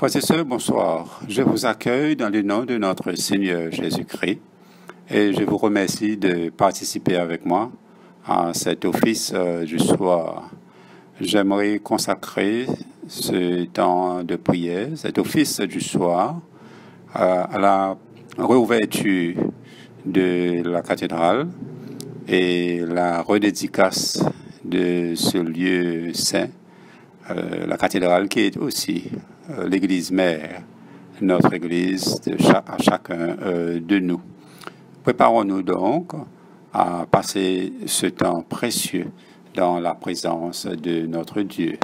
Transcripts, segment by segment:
Frères et sœurs, bonsoir. Je vous accueille dans le nom de notre Seigneur Jésus-Christ et je vous remercie de participer avec moi à cet office euh, du soir. J'aimerais consacrer ce temps de prière, cet office du soir, euh, à la réouverture de la cathédrale et la redédicace de ce lieu saint, euh, la cathédrale qui est aussi euh, l'église mère, notre église à chacun euh, de nous. Préparons-nous donc à passer ce temps précieux dans la présence de notre Dieu.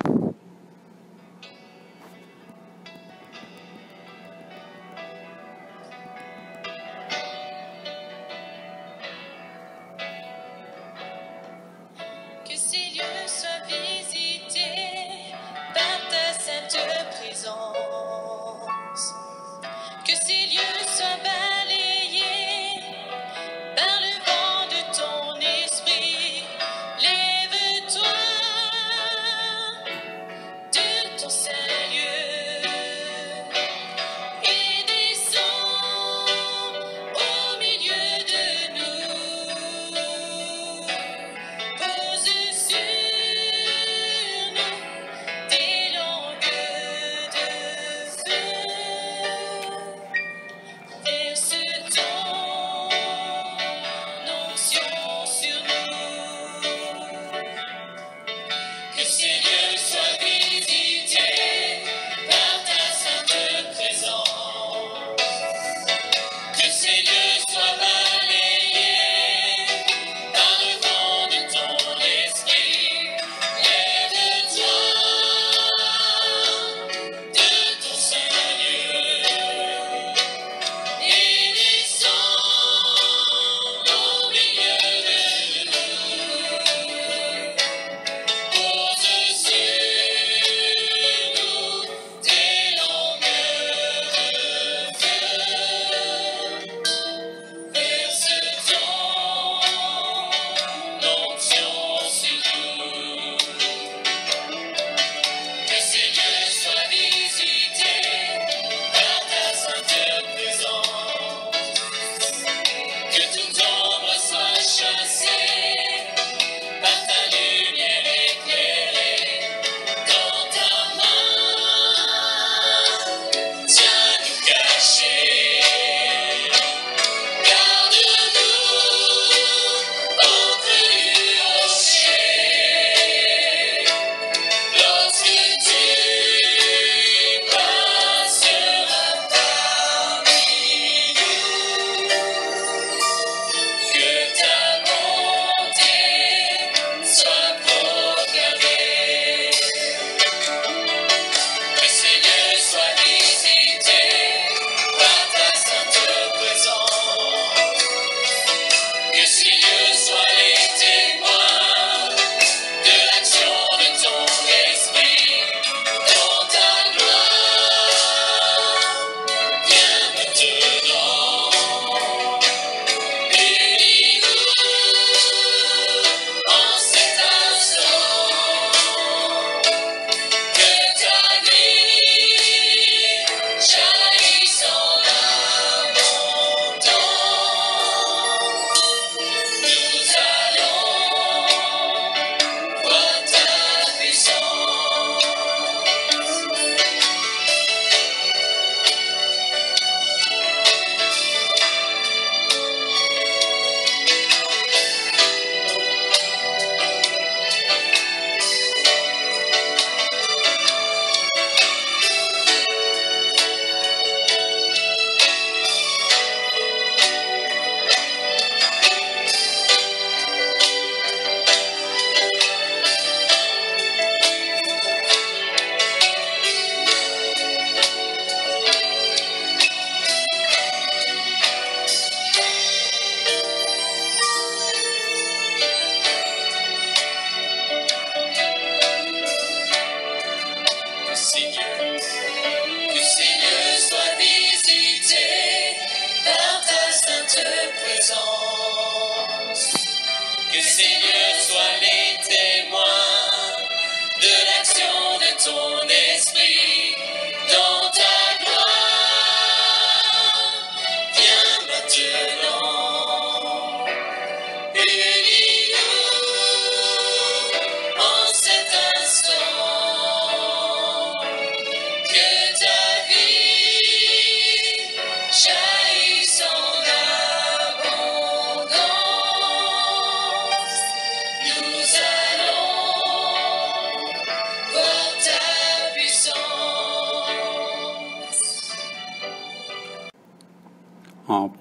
De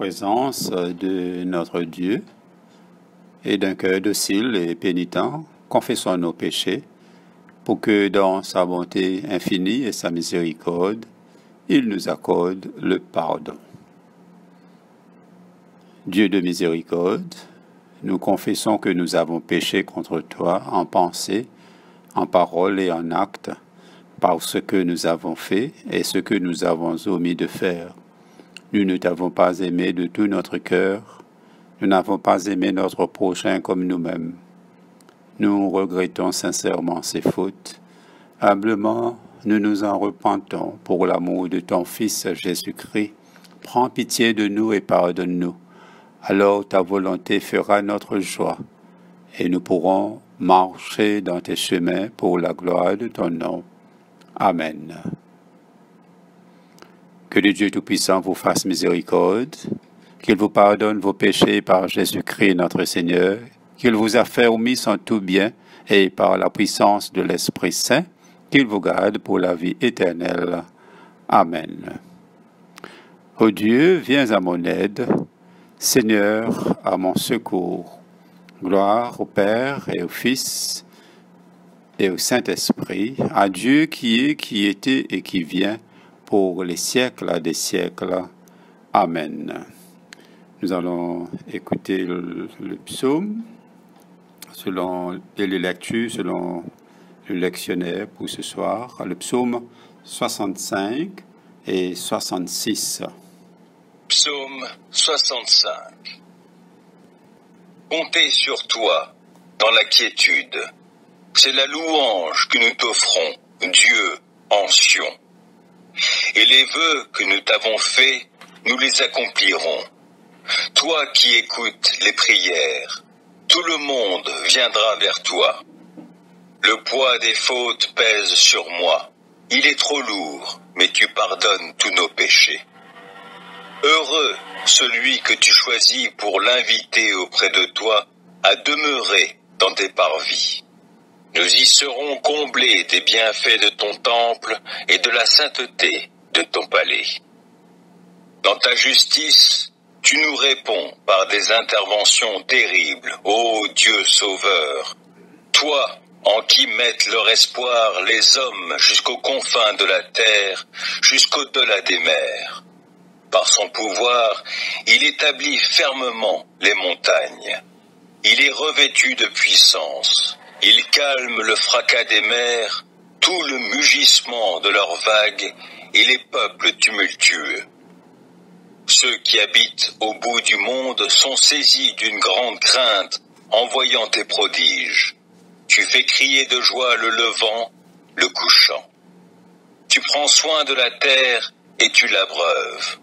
présence de notre Dieu et d'un cœur docile et pénitent, confessons nos péchés pour que dans sa bonté infinie et sa miséricorde, il nous accorde le pardon. Dieu de miséricorde, nous confessons que nous avons péché contre toi en pensée, en parole et en acte, par ce que nous avons fait et ce que nous avons omis de faire. Nous ne t'avons pas aimé de tout notre cœur, nous n'avons pas aimé notre prochain comme nous-mêmes. Nous regrettons sincèrement ces fautes. Humblement, nous nous en repentons pour l'amour de ton Fils Jésus-Christ. Prends pitié de nous et pardonne-nous. Alors ta volonté fera notre joie et nous pourrons marcher dans tes chemins pour la gloire de ton nom. Amen. Que le Dieu Tout-Puissant vous fasse miséricorde, qu'il vous pardonne vos péchés par Jésus-Christ notre Seigneur, qu'il vous affermisse en tout bien et par la puissance de l'Esprit Saint, qu'il vous garde pour la vie éternelle. Amen. Ô Dieu, viens à mon aide. Seigneur, à mon secours. Gloire au Père et au Fils et au Saint-Esprit, à Dieu qui est, qui était et qui vient pour les siècles des siècles. Amen. Nous allons écouter le, psaume selon, et les lectures selon le lectionnaire pour ce soir, le psaume 65 et 66. Psaume 65 Comptez sur toi dans la quiétude c'est la louange que nous t'offrons, Dieu, en Sion. Et les vœux que nous t'avons faits, nous les accomplirons. Toi qui écoutes les prières, tout le monde viendra vers toi. Le poids des fautes pèse sur moi. Il est trop lourd, mais tu pardonnes tous nos péchés. Heureux celui que tu choisis pour l'inviter auprès de toi à demeurer dans tes parvis. Nous y serons comblés des bienfaits de ton temple et de la sainteté de ton palais. Dans ta justice, tu nous réponds par des interventions terribles, ô Dieu sauveur, toi en qui mettent leur espoir les hommes jusqu'aux confins de la terre, jusqu'au-delà des mers. Par son pouvoir, il établit fermement les montagnes. Il est revêtu de puissance. Il calme le fracas des mers, tout le mugissement de leurs vagues et les peuples tumultueux. Ceux qui habitent au bout du monde sont saisis d'une grande crainte en voyant tes prodiges. Tu fais crier de joie le levant, le couchant. Tu prends soin de la terre et tu l'abreuves.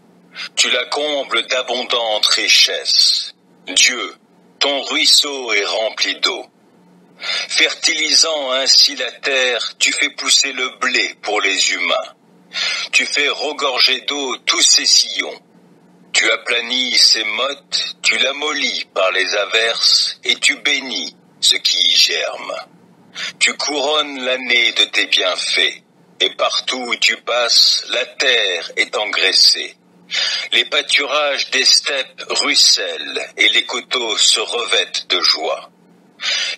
Tu la combles d'abondantes richesses. Dieu, ton ruisseau est rempli d'eau. Fertilisant ainsi la terre, tu fais pousser le blé pour les humains. Tu fais regorger d'eau tous ces sillons. Tu aplanis ses mottes, tu l'amollis par les averses, et tu bénis ce qui y germe. Tu couronnes l'année de tes bienfaits, et partout où tu passes, la terre est engraissée. Les pâturages des steppes ruissellent, et les coteaux se revêtent de joie.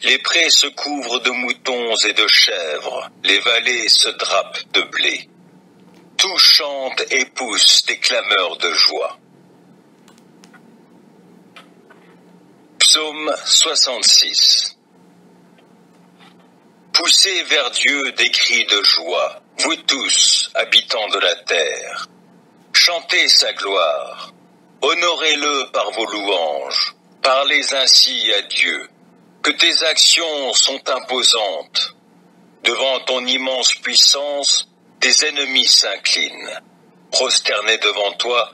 Les prés se couvrent de moutons et de chèvres, les vallées se drapent de blé. Tout chante et pousse des clameurs de joie. Psaume 66 Poussez vers Dieu des cris de joie, vous tous, habitants de la terre. Chantez sa gloire, honorez-le par vos louanges, parlez ainsi à Dieu que tes actions sont imposantes. Devant ton immense puissance, tes ennemis s'inclinent. Prosternés devant toi,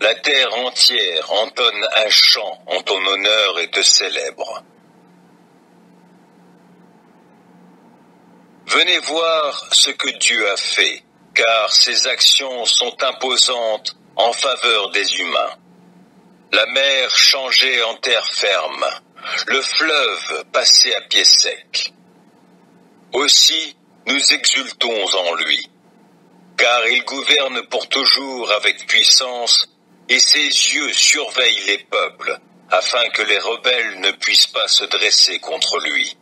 la terre entière entonne un chant en ton honneur et te célèbre. Venez voir ce que Dieu a fait, car ses actions sont imposantes en faveur des humains. La mer changée en terre ferme, le fleuve passé à pied sec. Aussi, nous exultons en lui, car il gouverne pour toujours avec puissance, et ses yeux surveillent les peuples, afin que les rebelles ne puissent pas se dresser contre lui.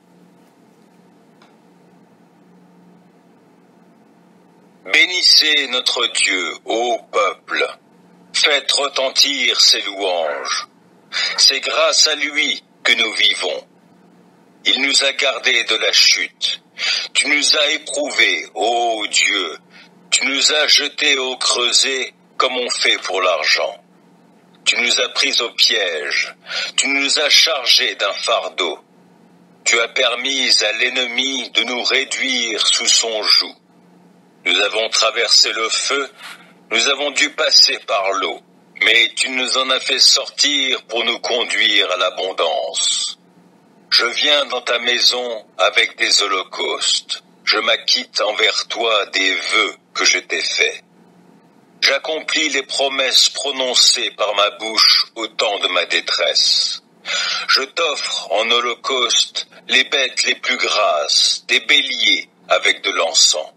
Bénissez notre Dieu, ô peuple. Faites retentir ses louanges. C'est grâce à lui que nous vivons. Il nous a gardés de la chute. Tu nous as éprouvés, ô Dieu. Tu nous as jetés au creuset comme on fait pour l'argent. Tu nous as pris au piège. Tu nous as chargés d'un fardeau. Tu as permis à l'ennemi de nous réduire sous son joug. Nous avons traversé le feu, nous avons dû passer par l'eau, mais tu nous en as fait sortir pour nous conduire à l'abondance. Je viens dans ta maison avec des holocaustes. Je m'acquitte envers toi des vœux que je t'ai faits. J'accomplis les promesses prononcées par ma bouche au temps de ma détresse. Je t'offre en holocauste les bêtes les plus grasses, des béliers avec de l'encens.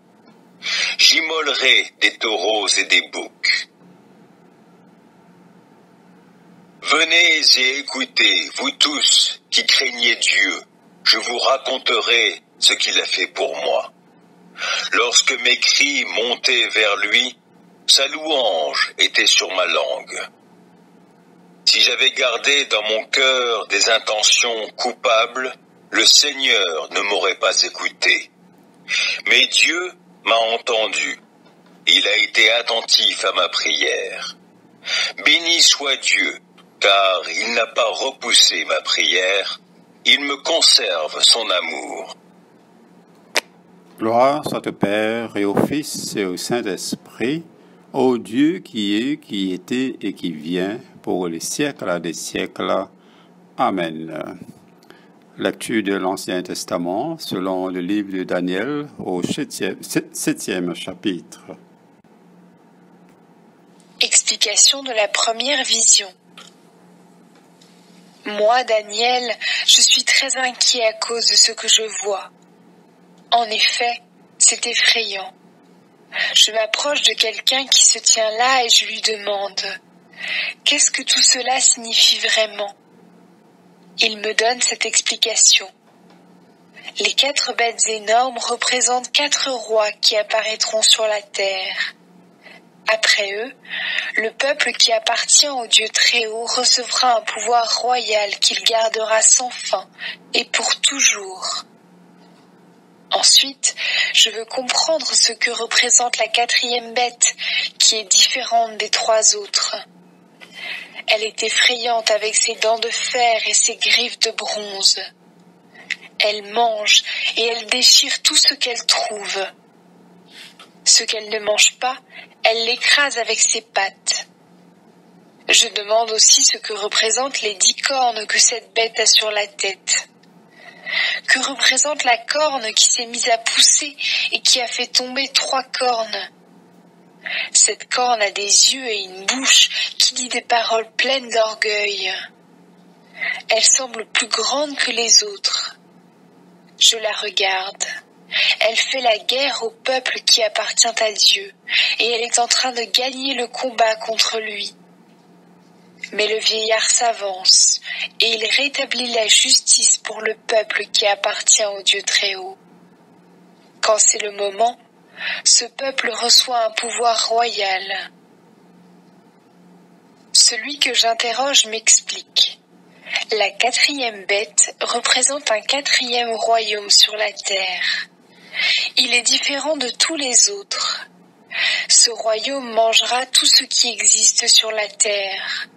J'immolerai des taureaux et des boucs. Venez et écoutez, vous tous qui craignez Dieu, je vous raconterai ce qu'il a fait pour moi. Lorsque mes cris montaient vers lui, sa louange était sur ma langue. Si j'avais gardé dans mon cœur des intentions coupables, le Seigneur ne m'aurait pas écouté. Mais Dieu m'a entendu. Il a été attentif à ma prière. Béni soit Dieu, car il n'a pas repoussé ma prière, il me conserve son amour. Gloire soit au Père et au Fils et au Saint-Esprit, au Dieu qui est, qui était et qui vient, pour les siècles des siècles. Amen. Lecture de l'Ancien Testament selon le livre de Daniel au septième chapitre. Explication de la première vision. Moi, Daniel, je suis très inquiet à cause de ce que je vois. En effet, c'est effrayant. Je m'approche de quelqu'un qui se tient là et je lui demande Qu'est-ce que tout cela signifie vraiment? Il me donne cette explication. Les quatre bêtes énormes représentent quatre rois qui apparaîtront sur la terre. Après eux, le peuple qui appartient au Dieu Très-Haut recevra un pouvoir royal qu'il gardera sans fin et pour toujours. Ensuite, je veux comprendre ce que représente la quatrième bête, qui est différente des trois autres. Elle est effrayante avec ses dents de fer et ses griffes de bronze. Elle mange et elle déchire tout ce qu'elle trouve. Ce qu'elle ne mange pas, elle l'écrase avec ses pattes. Je demande aussi ce que représentent les dix cornes que cette bête a sur la tête. Que représente la corne qui s'est mise à pousser et qui a fait tomber trois cornes? Cette corne a des yeux et une bouche qui dit des paroles pleines d'orgueil. Elle semble plus grande que les autres. Je la regarde. Elle fait la guerre au peuple qui appartient à Dieu, et elle est en train de gagner le combat contre lui. Mais le vieillard s'avance, et il rétablit la justice pour le peuple qui appartient au Dieu très haut. Quand c'est le moment, ce peuple reçoit un pouvoir royal. Celui que j'interroge m'explique. La quatrième bête représente un quatrième royaume sur la terre. Il est différent de tous les autres. Ce royaume mangera tout ce qui existe sur la terre.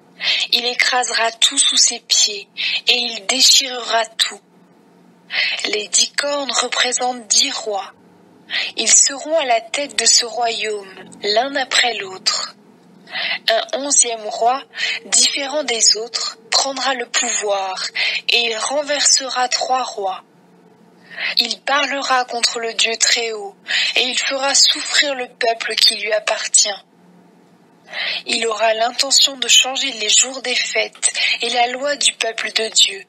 Il écrasera tout sous ses pieds et il déchirera tout. Les dix cornes représentent dix rois. Ils seront à la tête de ce royaume, l'un après l'autre. Un onzième roi, différent des autres, prendra le pouvoir, et il renversera trois rois. Il parlera contre le Dieu très haut, et il fera souffrir le peuple qui lui appartient. Il aura l'intention de changer les jours des fêtes et la loi du peuple de Dieu.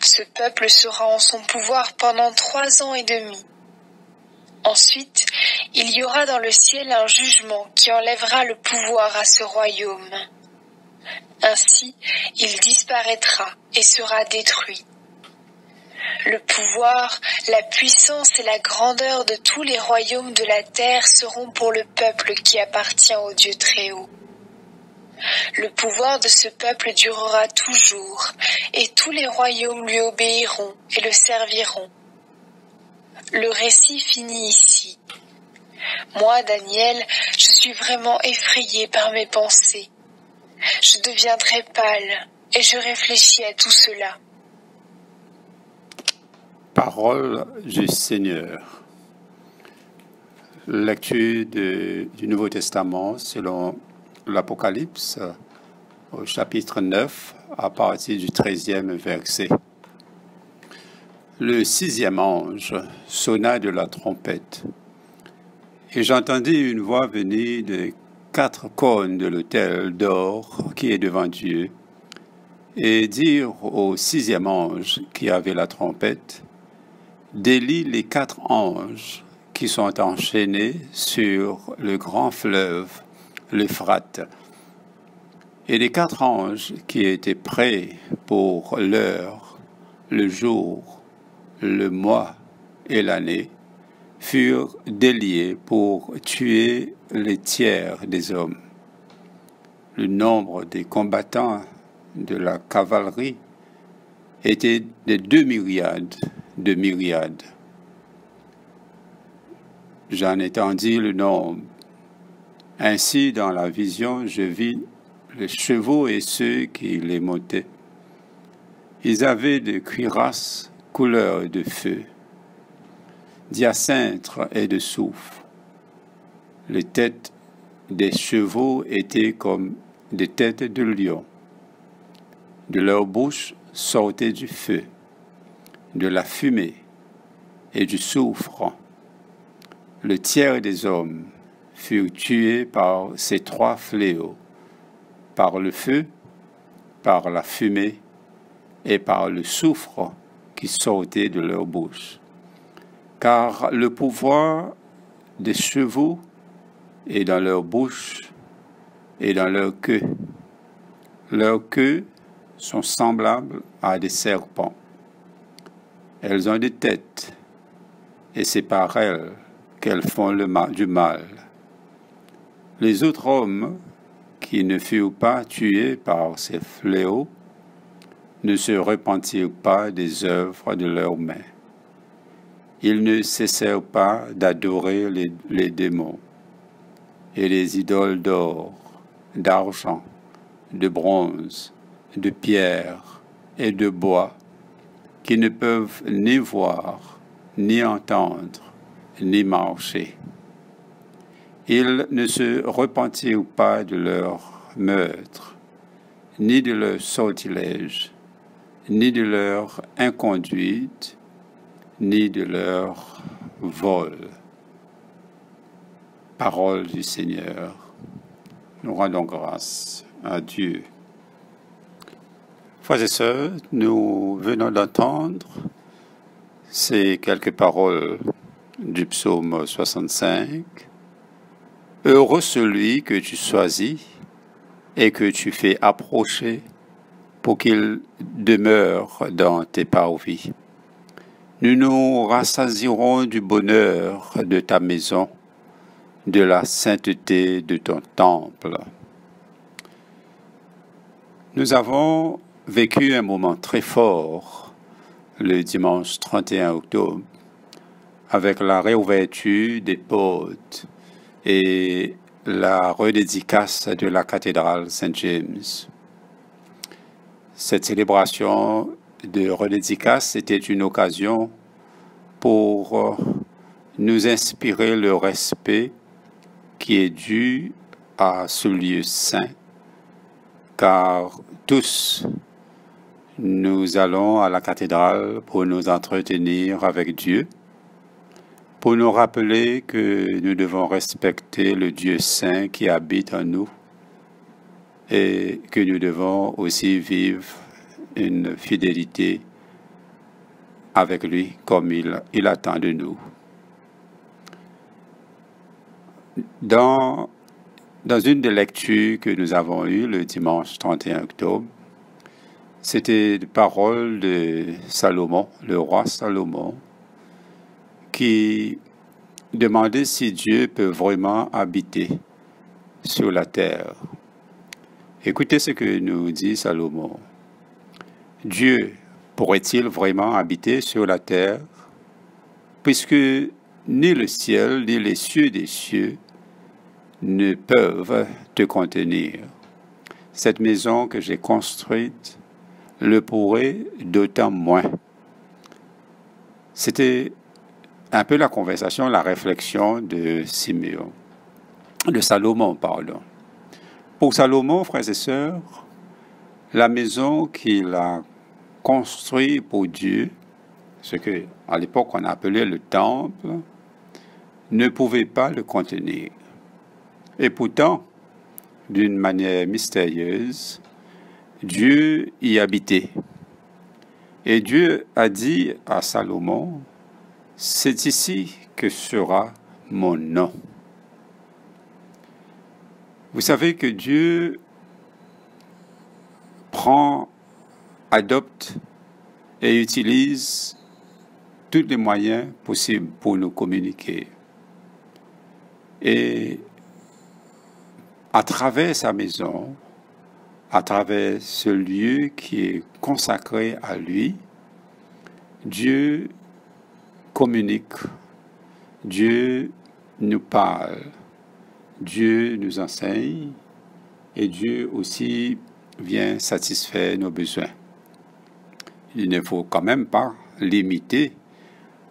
Ce peuple sera en son pouvoir pendant trois ans et demi. Ensuite, il y aura dans le ciel un jugement qui enlèvera le pouvoir à ce royaume. Ainsi, il disparaîtra et sera détruit. Le pouvoir, la puissance et la grandeur de tous les royaumes de la terre seront pour le peuple qui appartient au Dieu très haut. Le pouvoir de ce peuple durera toujours, et tous les royaumes lui obéiront et le serviront. Le récit finit ici. Moi, Daniel, je suis vraiment effrayé par mes pensées. Je deviendrai pâle et je réfléchis à tout cela. Parole du Seigneur. Lecture du Nouveau Testament selon l'Apocalypse au chapitre 9 à partir du 13e verset. Le sixième ange sonna de la trompette et j'entendis une voix venir des quatre cônes de l'autel d'or qui est devant Dieu et dire au sixième ange qui avait la trompette, délie les quatre anges qui sont enchaînés sur le grand fleuve, l'Euphrate, et les quatre anges qui étaient prêts pour l'heure, le jour, le mois et l'année furent déliés pour tuer les tiers des hommes. Le nombre des combattants de la cavalerie était de deux myriades de myriades. J'en étendis le nombre. Ainsi, dans la vision, je vis les chevaux et ceux qui les montaient. Ils avaient des cuirasses couleur de feu, d'hyacinthe et de soufre. Les têtes des chevaux étaient comme des têtes de lion. De leur bouche sortait du feu de la fumée et du soufre. Le tiers des hommes furent tués par ces trois fléaux, par le feu, par la fumée et par le soufre qui sortait de leur bouche. Car le pouvoir des chevaux est dans leur bouche et dans leur queue. Leurs queues sont semblables à des serpents elles ont des têtes, et c'est par elles qu'elles font le mal, du mal. Les autres hommes qui ne furent pas tués par ces fléaux ne se repentirent pas des œuvres de leurs mains. Ils ne cessèrent pas d'adorer les, les démons et les idoles d'or, d'argent, de bronze, de pierre et de bois qui ne peuvent ni voir, ni entendre, ni marcher. Ils ne se repentirent pas de leur meurtre, ni de leur sortilège, ni de leur inconduite, ni de leur vol. Parole du Seigneur. Nous rendons grâce à Dieu. Frères et sœurs, nous venons d'entendre ces quelques paroles du psaume 65. Heureux celui que tu choisis et que tu fais approcher pour qu'il demeure dans tes parvis. Nous nous rassasierons du bonheur de ta maison, de la sainteté de ton temple. Nous avons vécu un moment très fort le dimanche 31 octobre avec la réouverture des portes et la redédicace de la cathédrale Saint James. Cette célébration de redédicace était une occasion pour nous inspirer le respect qui est dû à ce lieu saint, car tous nous allons à la cathédrale pour nous entretenir avec Dieu, pour nous rappeler que nous devons respecter le Dieu saint qui habite en nous et que nous devons aussi vivre une fidélité avec lui comme il, attend de nous. dans, dans une des lectures que nous avons eues le dimanche 31 octobre, c'était les paroles de Salomon, le roi Salomon, qui demandait si Dieu peut vraiment habiter sur la terre. Écoutez ce que nous dit Salomon. Dieu pourrait-il vraiment habiter sur la terre, puisque ni le ciel ni les cieux des cieux ne peuvent te contenir. Cette maison que j'ai construite le pourrait d'autant moins. C'était un peu la conversation, la réflexion de Siméon, de Salomon, pardon. Pour Salomon, frères et sœurs, la maison qu'il a construite pour Dieu, ce que à l'époque on appelait le temple, ne pouvait pas le contenir. Et pourtant, d'une manière mystérieuse, Dieu y habitait. Et Dieu a dit à Salomon, c'est ici que sera mon nom. Vous savez que Dieu prend, adopte et utilise tous les moyens possibles pour nous communiquer. Et à travers sa maison, à travers ce lieu qui est consacré à lui, Dieu communique, Dieu nous parle, Dieu nous enseigne et Dieu aussi vient satisfaire nos besoins. Il ne faut quand même pas limiter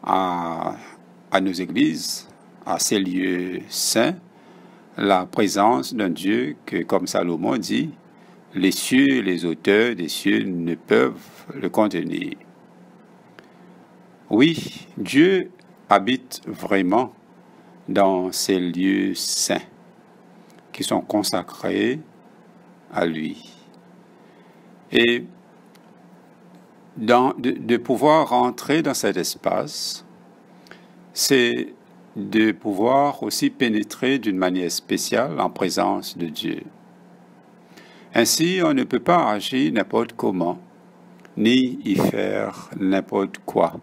à, à nos églises, à ces lieux saints, la présence d'un Dieu que, comme Salomon dit, les cieux, les auteurs des cieux ne peuvent le contenir. Oui, Dieu habite vraiment dans ces lieux saints qui sont consacrés à lui. Et de, pouvoir rentrer dans cet espace, c'est de pouvoir aussi pénétrer d'une manière spéciale en présence de Dieu. Ainsi, on ne peut pas agir n'importe comment, ni y faire n'importe quoi.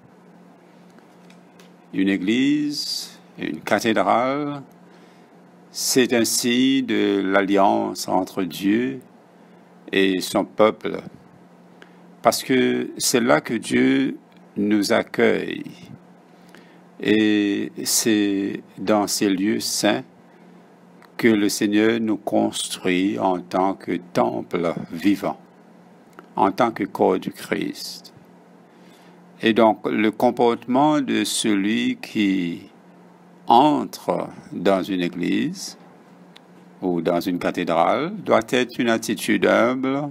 Une église, une cathédrale, c'est ainsi de l'alliance entre Dieu et son peuple, parce que c'est là que Dieu nous accueille. Et c'est dans ces lieux saints que le Seigneur nous construit en tant que temple vivant, en tant que corps du Christ. Et donc le comportement de celui qui entre dans une église ou dans une cathédrale doit être une attitude humble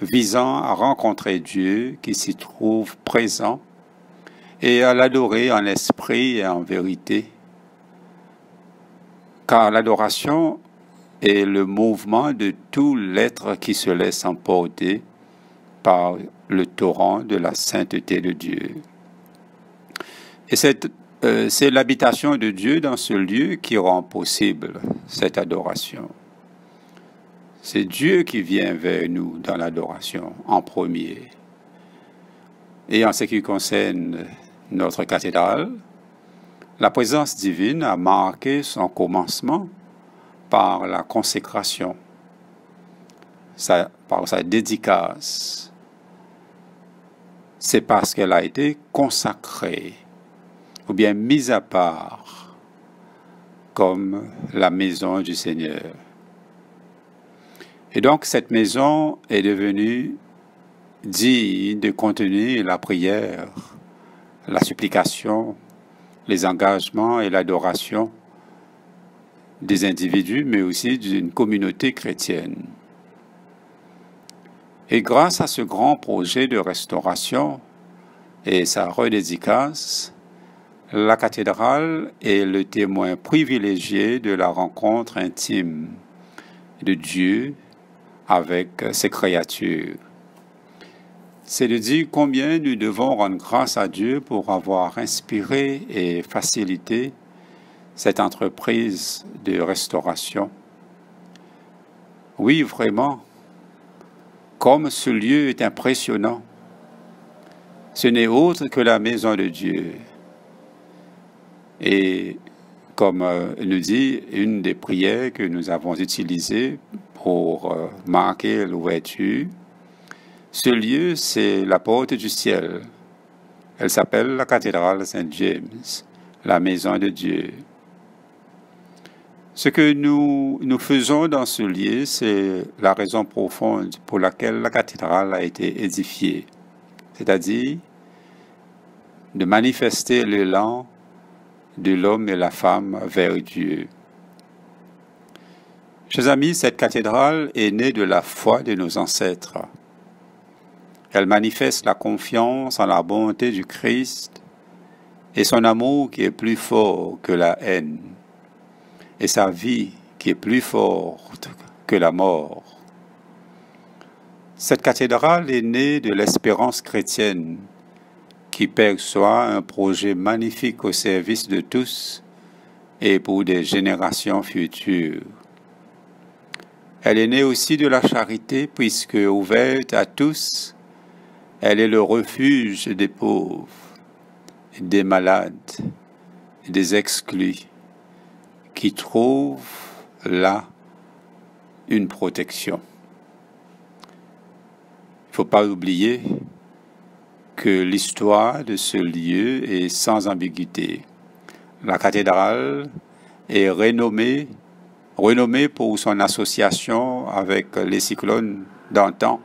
visant à rencontrer Dieu qui s'y trouve présent et à l'adorer en esprit et en vérité car l'adoration est le mouvement de tout l'être qui se laisse emporter par le torrent de la sainteté de Dieu. Et euh, c'est l'habitation de Dieu dans ce lieu qui rend possible cette adoration. C'est Dieu qui vient vers nous dans l'adoration en premier. Et en ce qui concerne notre cathédrale, la présence divine a marqué son commencement par la consécration, par sa dédicace. C'est parce qu'elle a été consacrée ou bien mise à part comme la maison du Seigneur. Et donc cette maison est devenue digne de contenir la prière, la supplication, les engagements et l'adoration des individus, mais aussi d'une communauté chrétienne. Et grâce à ce grand projet de restauration et sa redédicace, la cathédrale est le témoin privilégié de la rencontre intime de Dieu avec ses créatures c'est de dire combien nous devons rendre grâce à Dieu pour avoir inspiré et facilité cette entreprise de restauration. Oui, vraiment, comme ce lieu est impressionnant. Ce n'est autre que la maison de Dieu. Et comme euh, nous dit une des prières que nous avons utilisées pour euh, marquer l'ouverture, ce lieu, c'est la porte du ciel. Elle s'appelle la cathédrale Saint-James, la maison de Dieu. Ce que nous, nous faisons dans ce lieu, c'est la raison profonde pour laquelle la cathédrale a été édifiée, c'est-à-dire de manifester l'élan de l'homme et la femme vers Dieu. Chers amis, cette cathédrale est née de la foi de nos ancêtres. Elle manifeste la confiance en la bonté du Christ et son amour qui est plus fort que la haine et sa vie qui est plus forte que la mort. Cette cathédrale est née de l'espérance chrétienne qui perçoit un projet magnifique au service de tous et pour des générations futures. Elle est née aussi de la charité puisque ouverte à tous, elle est le refuge des pauvres, des malades, des exclus, qui trouvent là une protection. Il ne faut pas oublier que l'histoire de ce lieu est sans ambiguïté. La cathédrale est renommée, renommée pour son association avec les cyclones d'antan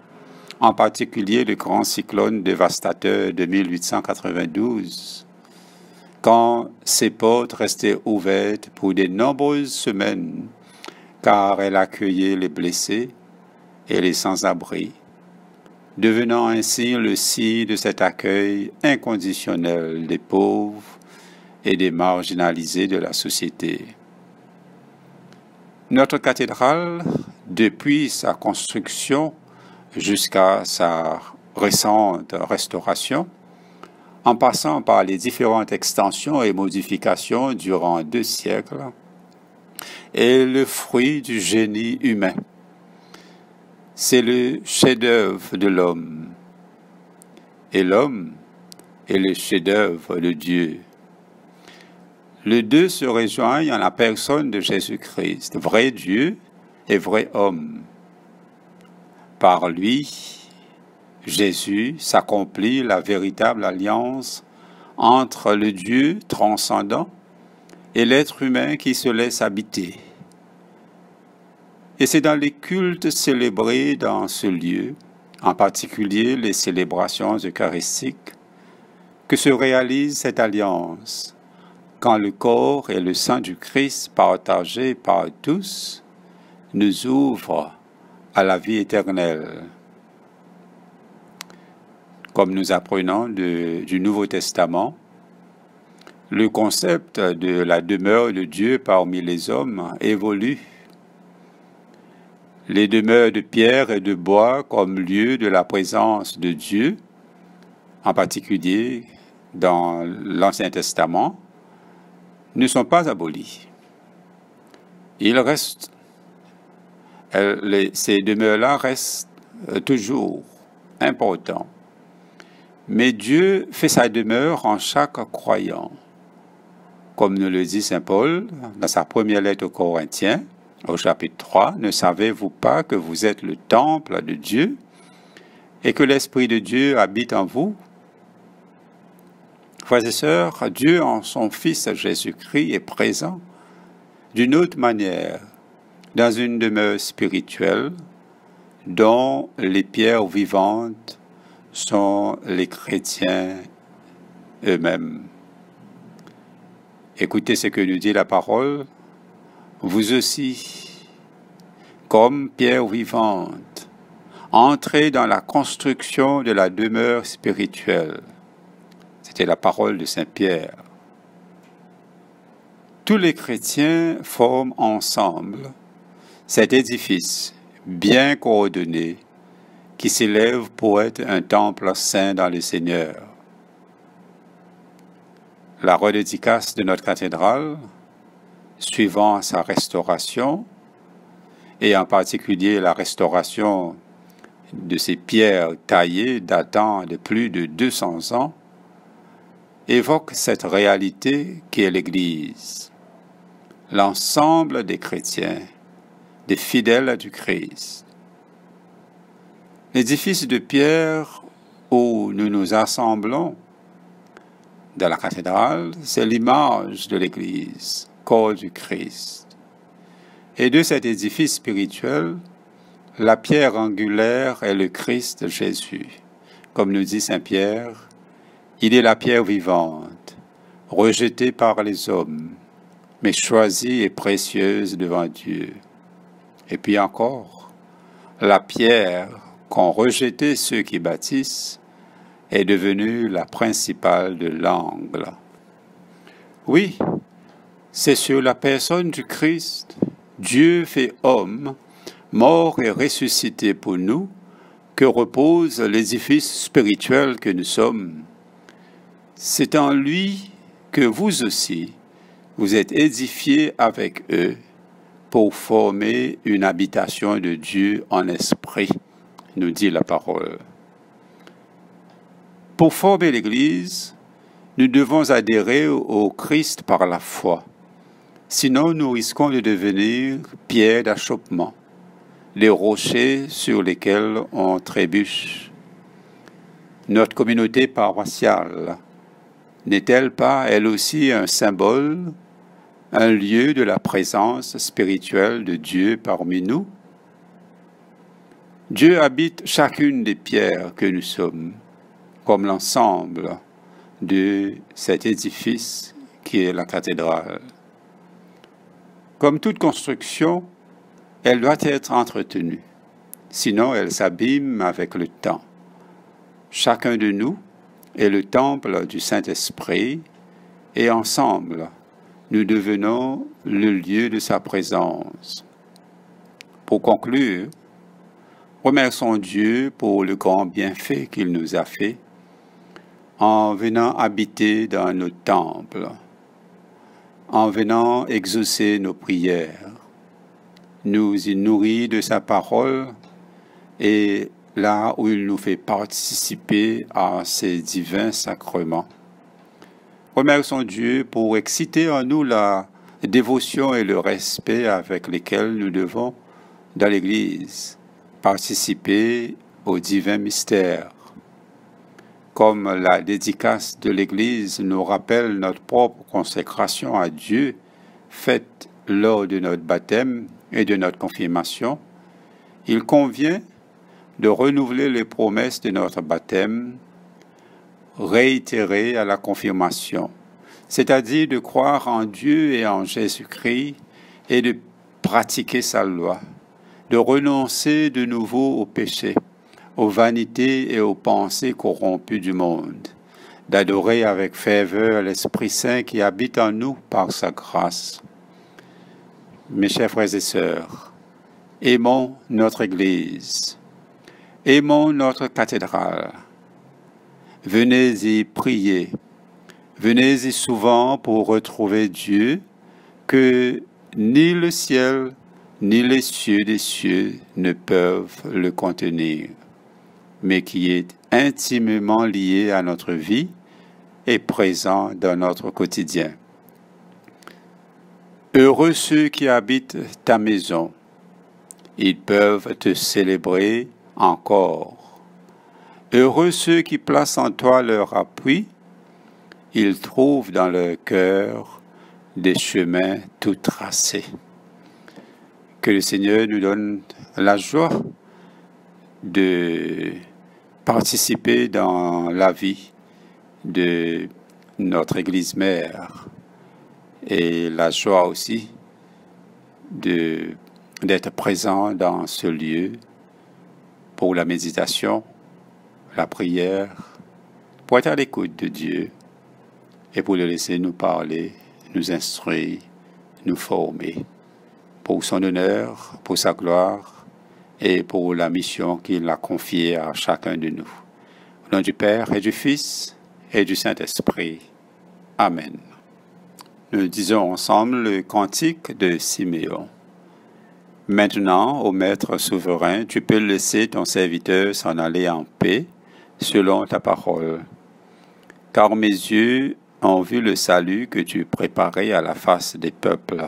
en particulier le grand cyclone dévastateur de 1892, quand ses portes restaient ouvertes pour de nombreuses semaines, car elle accueillait les blessés et les sans-abri, devenant ainsi le signe de cet accueil inconditionnel des pauvres et des marginalisés de la société. Notre cathédrale, depuis sa construction, jusqu'à sa récente restauration, en passant par les différentes extensions et modifications durant deux siècles, est le fruit du génie humain. C'est le chef-d'œuvre de l'homme. Et l'homme est le chef-d'œuvre de Dieu. Les deux se rejoignent en la personne de Jésus-Christ, vrai Dieu et vrai homme. Par lui, Jésus s'accomplit la véritable alliance entre le Dieu transcendant et l'être humain qui se laisse habiter. Et c'est dans les cultes célébrés dans ce lieu, en particulier les célébrations eucharistiques, que se réalise cette alliance, quand le corps et le sang du Christ partagés par tous nous ouvrent à la vie éternelle. Comme nous apprenons du Nouveau Testament, le concept de la demeure de Dieu parmi les hommes évolue. Les demeures de pierre et de bois comme lieu de la présence de Dieu, en particulier dans l'Ancien Testament, ne sont pas abolies. Reste ces demeures-là restent euh, toujours importantes. Mais Dieu fait sa demeure en chaque croyant. Comme nous le dit Saint Paul dans sa première lettre aux Corinthiens, au chapitre 3, ne savez-vous pas que vous êtes le temple de Dieu et que l'Esprit de Dieu habite en vous? Frères et sœurs, Dieu en son Fils Jésus-Christ est présent d'une autre manière dans une demeure spirituelle dont les pierres vivantes sont les chrétiens eux-mêmes. Écoutez ce que nous dit la parole. Vous aussi, comme pierre vivante, entrez dans la construction de la demeure spirituelle. C'était la parole de Saint Pierre. Tous les chrétiens forment ensemble cet édifice bien coordonné qui s'élève pour être un temple saint dans le Seigneur. La redédicace de notre cathédrale suivant sa restauration, et en particulier la restauration de ces pierres taillées datant de plus de 200 ans, évoque cette réalité qui est l'Église, l'ensemble des chrétiens, des fidèles du Christ. L'édifice de pierre où nous nous assemblons dans la cathédrale, c'est l'image de l'Église, corps du Christ. Et de cet édifice spirituel, la pierre angulaire est le Christ Jésus. Comme nous dit Saint Pierre, il est la pierre vivante, rejetée par les hommes, mais choisie et précieuse devant Dieu. Et puis encore, la pierre qu'ont rejeté ceux qui bâtissent est devenue la principale de l'angle. Oui, c'est sur la personne du Christ, Dieu fait homme, mort et ressuscité pour nous, que repose l'édifice spirituel que nous sommes. C'est en lui que vous aussi, vous êtes édifiés avec eux pour former une habitation de Dieu en esprit, nous dit la parole. Pour former l'Église, nous devons adhérer au Christ par la foi. Sinon, nous risquons de devenir pierres d'achoppement, les rochers sur lesquels on trébuche. Notre communauté paroissiale n'est-elle pas, elle aussi, un symbole, un lieu de la présence spirituelle de Dieu parmi nous Dieu habite chacune des pierres que nous sommes comme l'ensemble de cet édifice qui est la cathédrale. Comme toute construction, elle doit être entretenue, sinon elle s'abîme avec le temps. Chacun de nous est le temple du Saint-Esprit et ensemble, nous devenons le lieu de sa présence. Pour conclure, remercions Dieu pour le grand bienfait qu'il nous a fait en venant habiter dans nos temples, en venant exaucer nos prières, nous y nourrit de sa parole et là où il nous fait participer à ces divins sacrements. Remercions Dieu pour exciter en nous la dévotion et le respect avec lesquels nous devons, dans l'Église, participer aux divins mystères. Comme la dédicace de l'Église nous rappelle notre propre consécration à Dieu faite lors de notre baptême et de notre confirmation, il convient de renouveler les promesses de notre baptême réitérées à la confirmation, c'est-à-dire de croire en Dieu et en Jésus-Christ et de pratiquer sa loi, de renoncer de nouveau au péché aux vanités et aux pensées corrompues du monde, d'adorer avec ferveur l'Esprit Saint qui habite en nous par sa grâce. Mes chers frères et sœurs, aimons notre Église, aimons notre cathédrale, venez y prier, venez y souvent pour retrouver Dieu que ni le ciel ni les cieux des cieux ne peuvent le contenir mais qui est intimement lié à notre vie et présent dans notre quotidien. Heureux ceux qui habitent ta maison, ils peuvent te célébrer encore. Heureux ceux qui placent en toi leur appui, ils trouvent dans leur cœur des chemins tout tracés. Que le Seigneur nous donne la joie de participer dans la vie de notre Église mère et la joie aussi d'être présent dans ce lieu pour la méditation, la prière, pour être à l'écoute de Dieu et pour le laisser nous parler, nous instruire, nous former pour son honneur, pour sa gloire et pour la mission qu'il a confiée à chacun de nous. Au nom du Père et du Fils et du Saint-Esprit. Amen. nous disons ensemble le cantique de Siméon. Maintenant, ô Maître souverain, tu peux laisser ton serviteur s'en aller en paix selon ta parole. Car mes yeux ont vu le salut que tu préparais à la face des peuples.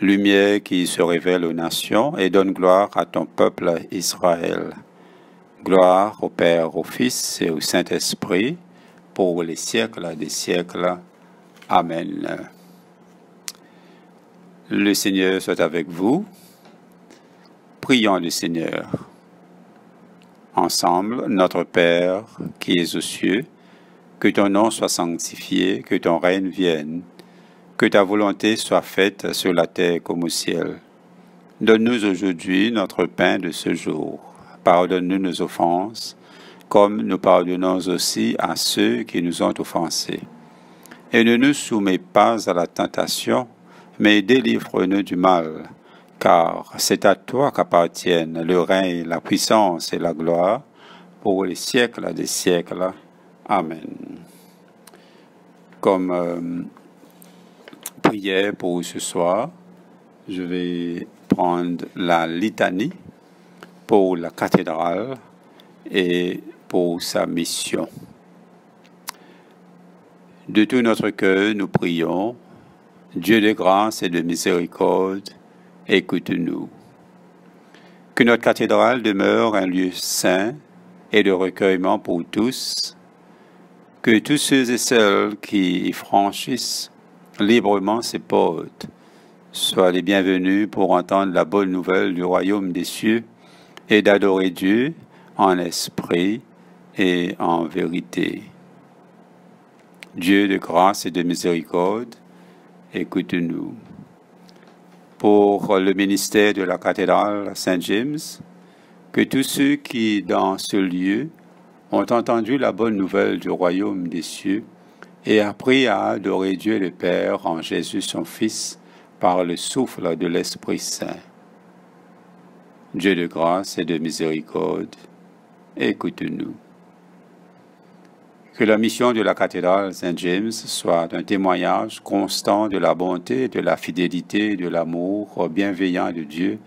Lumière qui se révèle aux nations et donne gloire à ton peuple Israël. Gloire au Père, au Fils et au Saint-Esprit, pour les siècles des siècles. Amen. Le Seigneur soit avec vous. Prions le Seigneur. Ensemble, notre Père qui es aux cieux, que ton nom soit sanctifié, que ton règne vienne, que ta volonté soit faite sur la terre comme au ciel. Donne-nous aujourd'hui notre pain de ce jour. Pardonne-nous nos offenses, comme nous pardonnons aussi à ceux qui nous ont offensés. Et ne nous soumets pas à la tentation, mais délivre-nous du mal car c'est à toi qu'appartiennent le règne, la puissance et la gloire pour les siècles des siècles. Amen. Comme euh, prière pour ce soir, je vais prendre la litanie pour la cathédrale et pour sa mission. De tout notre cœur, nous prions, Dieu de grâce et de miséricorde, écoute-nous. Que notre cathédrale demeure un lieu saint et de recueillement pour tous. Que tous ceux et celles qui franchissent librement ses portes soient les bienvenus pour entendre la bonne nouvelle du royaume des cieux et d'adorer Dieu en esprit et en vérité. Dieu de grâce et de miséricorde, écoute-nous pour le ministère de la cathédrale Saint-James, que tous ceux qui, dans ce lieu, ont entendu la bonne nouvelle du royaume des cieux et appris à adorer Dieu le Père en Jésus son Fils par le souffle de l'Esprit Saint. Dieu de grâce et de miséricorde, écoute-nous. Que la mission de la cathédrale Saint-James soit un témoignage constant de la bonté, de la fidélité, de l'amour bienveillant de Dieu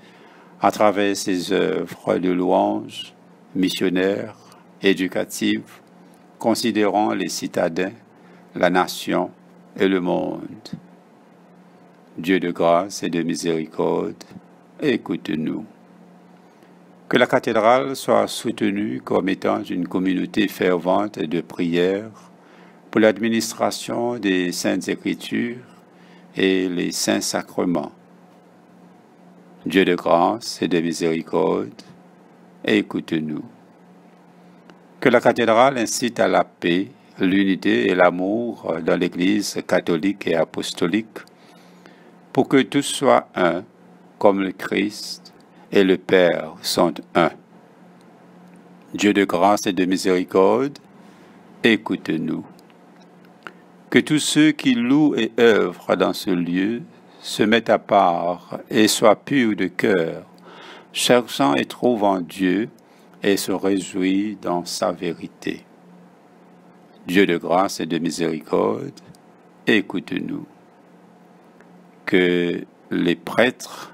à travers ses œuvres de louange, missionnaires, éducatives, considérant les citadins, la nation et le monde. Dieu de grâce et de miséricorde, écoute-nous. Que la cathédrale soit soutenue comme étant une communauté fervente de prière pour l'administration des saintes écritures et les saints sacrements. Dieu de grâce et de miséricorde, écoute-nous. Que la cathédrale incite à la paix, l'unité et l'amour dans l'Église catholique et apostolique, pour que tous soient un, comme le Christ et le Père sont un. Dieu de grâce et de miséricorde, écoute-nous. Que tous ceux qui louent et œuvrent dans ce lieu se mettent à part et soient purs de cœur, cherchant et trouvant Dieu et se réjouissent dans sa vérité. Dieu de grâce et de miséricorde, écoute-nous. Que les prêtres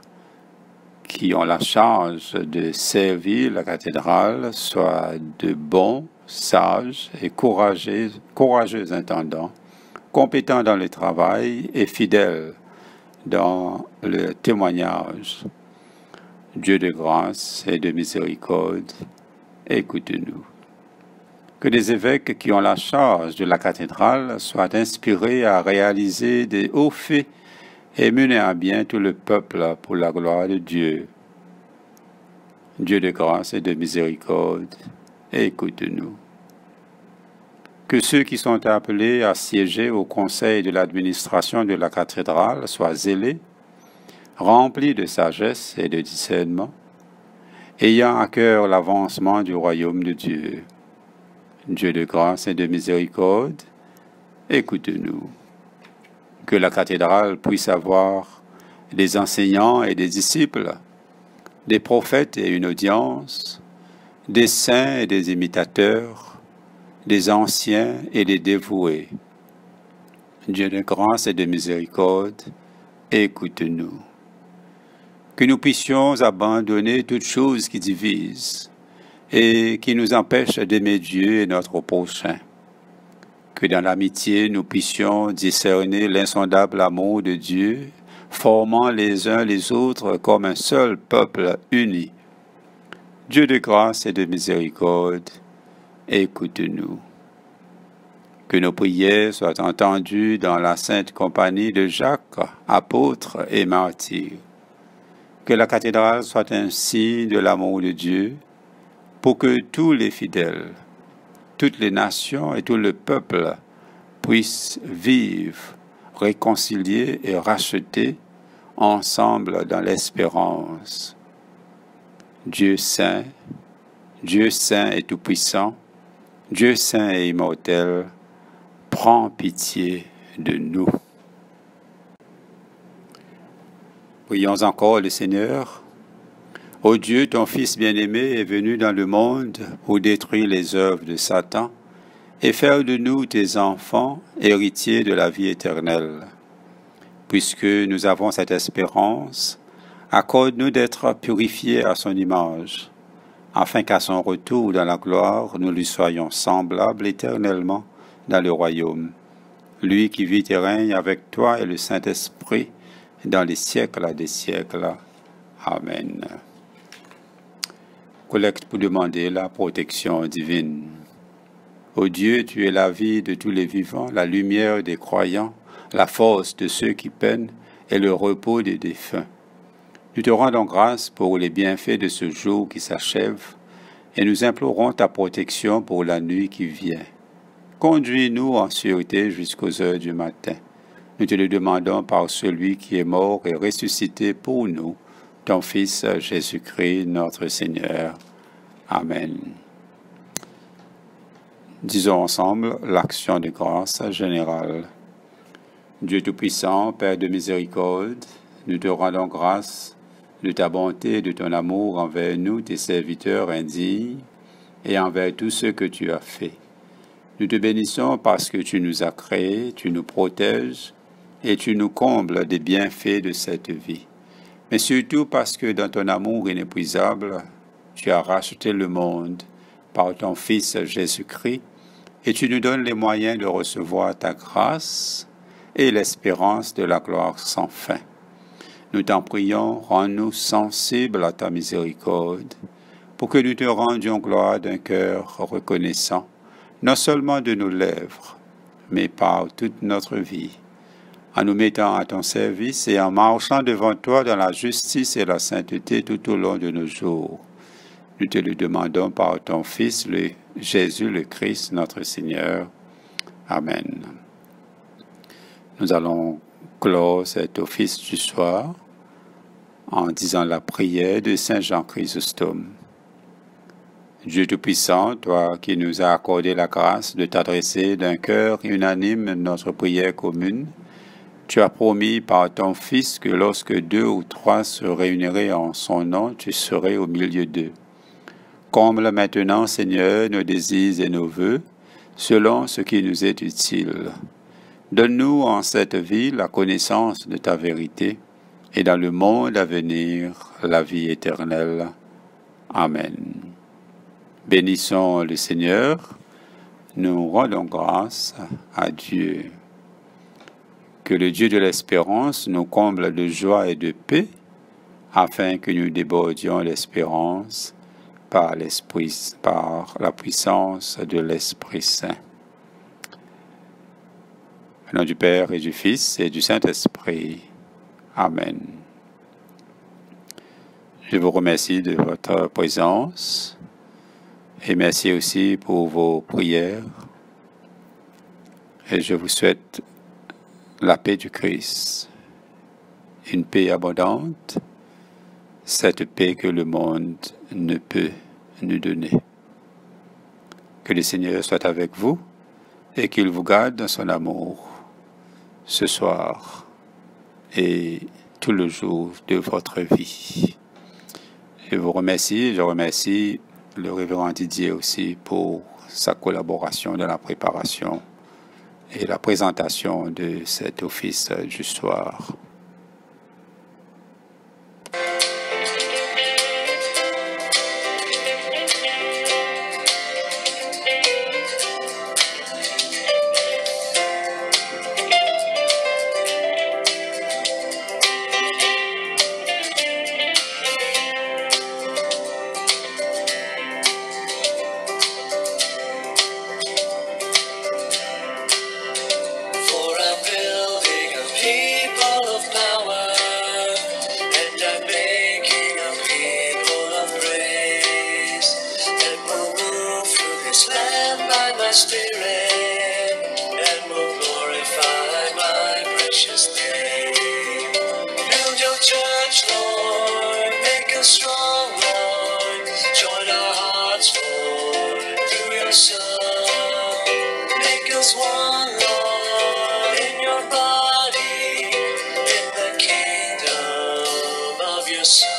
qui ont la charge de servir la cathédrale soient de bons, sages et courageux, courageux intendants, compétents dans le travail et fidèles dans le témoignage. Dieu de grâce et de miséricorde, écoute-nous. Que les évêques qui ont la charge de la cathédrale soient inspirés à réaliser des hauts faits et mener à bien tout le peuple pour la gloire de Dieu. Dieu de grâce et de miséricorde, écoute-nous. Que ceux qui sont appelés à siéger au conseil de l'administration de la cathédrale soient zélés, remplis de sagesse et de discernement, ayant à cœur l'avancement du royaume de Dieu. Dieu de grâce et de miséricorde, écoute-nous que la cathédrale puisse avoir des enseignants et des disciples, des prophètes et une audience, des saints et des imitateurs, des anciens et des dévoués. Dieu de grâce et de miséricorde, écoute-nous. Que nous puissions abandonner toutes choses qui divisent et qui nous empêchent d'aimer Dieu et notre prochain. Que dans l'amitié, nous puissions discerner l'insondable amour de Dieu, formant les uns les autres comme un seul peuple uni. Dieu de grâce et de miséricorde, écoute-nous que nos prières soient entendues dans la sainte compagnie de Jacques, apôtre et martyr. Que la cathédrale soit un signe de l'amour de Dieu pour que tous les fidèles, toutes les nations et tout le peuple puissent vivre réconciliés et rachetés ensemble dans l'espérance. Dieu saint, Dieu saint et tout-puissant, Dieu saint et immortel, prends pitié de nous. Prions encore le Seigneur. Ô Dieu, ton Fils bien-aimé est venu dans le monde pour détruire les œuvres de Satan et faire de nous tes enfants, héritiers de la vie éternelle. Puisque nous avons cette espérance, accorde-nous d'être purifiés à son image, afin qu'à son retour dans la gloire, nous lui soyons semblables éternellement dans le royaume. Lui qui vit et règne avec toi et le Saint-Esprit dans les siècles des siècles. Amen. Collecte pour demander la protection divine. Ô Dieu, tu es la vie de tous les vivants, la lumière des croyants, la force de ceux qui peinent et le repos des défunts. Nous te rendons grâce pour les bienfaits de ce jour qui s'achève et nous implorons ta protection pour la nuit qui vient. Conduis-nous en sûreté jusqu'aux heures du matin. Nous te le demandons par celui qui est mort et ressuscité pour nous, ton Fils Jésus-Christ, notre Seigneur. Amen. Disons ensemble l'action de grâce générale. Dieu Tout-Puissant, Père de miséricorde, nous te rendons grâce de ta bonté et de ton amour envers nous, tes serviteurs indignes, et envers tous ceux que tu as faits. Nous te bénissons parce que tu nous as créés, tu nous protèges et tu nous combles des bienfaits de cette vie. Mais surtout parce que dans ton amour inépuisable, tu as racheté le monde par ton Fils Jésus-Christ et tu nous donnes les moyens de recevoir ta grâce et l'espérance de la gloire sans fin. Nous t'en prions, rends-nous sensibles à ta miséricorde, pour que nous te rendions gloire d'un cœur reconnaissant non seulement de nos lèvres, mais par toute notre vie, en nous mettant à ton service et en marchant devant toi dans la justice et la sainteté tout au long de nos jours. Nous te le demandons par ton Fils, le Jésus le Christ, notre Seigneur. Amen. Nous allons clore cet office du soir en disant la prière de Saint Jean Chrysostome. Dieu Tout-Puissant, toi qui nous as accordé la grâce de t'adresser d'un cœur unanime notre prière commune, tu as promis par ton Fils que lorsque deux ou trois se réuniraient en son nom, tu serais au milieu d'eux. Comble maintenant, Seigneur, nos désirs et nos voeux, selon ce qui nous est utile. Donne-nous en cette vie la connaissance de ta vérité, et dans le monde à venir la vie éternelle. Amen. Bénissons le Seigneur, nous rendons grâce à Dieu. Que le Dieu de l'espérance nous comble de joie et de paix, afin que nous débordions l'espérance par l'Esprit, par la puissance de l'Esprit Saint. Au nom du Père et du Fils et du Saint-Esprit. Amen. Je vous remercie de votre présence. Et merci aussi pour vos prières. Et je vous souhaite la paix du Christ, une paix abondante, cette paix que le monde ne peut nous donner. Que le Seigneur soit avec vous et qu'il vous garde dans son amour ce soir et tout le jour de votre vie. Je vous remercie, je remercie le révérend Didier aussi pour sa collaboration dans la préparation et la présentation de cet office du soir.